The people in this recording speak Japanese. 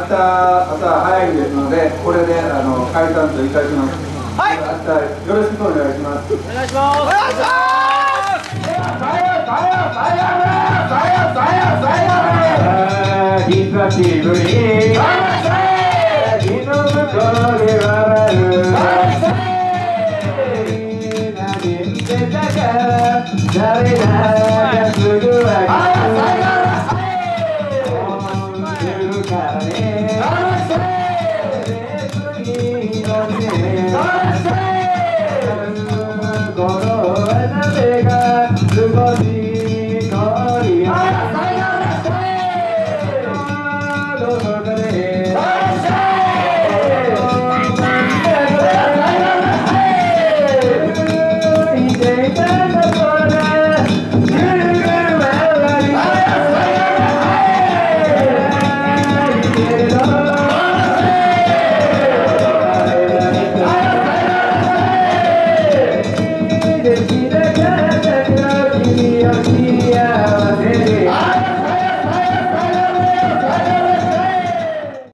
明日朝早いですのでこれであの解散といたします。はい。明日よろしくお願いします。お願いします。お願いします。や久しぶり誰だ Yeah.